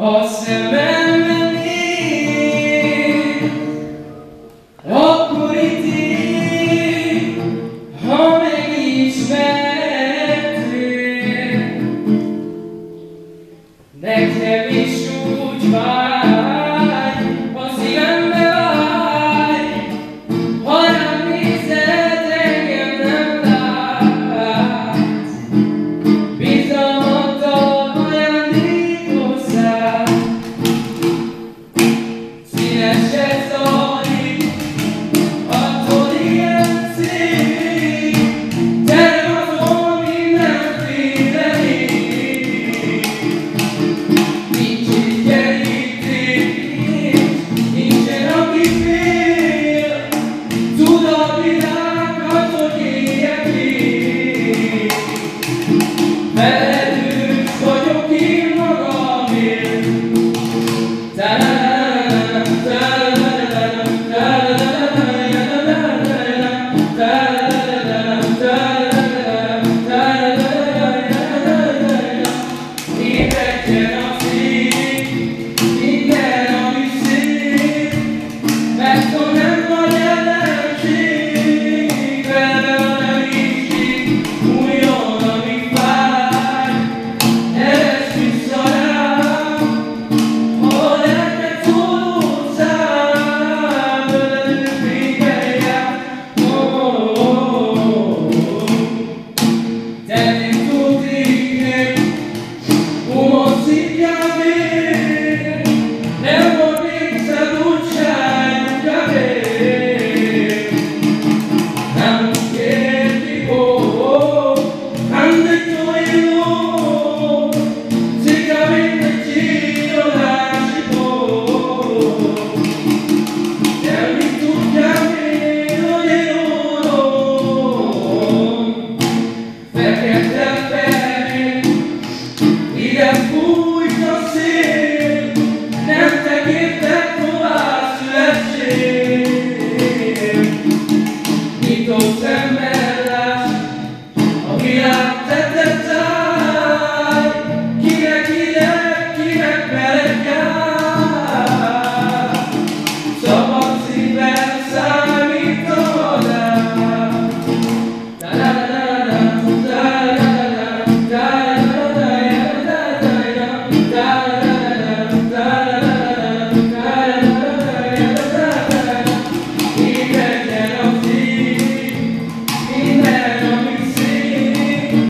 A szememben néz, tud Nyitott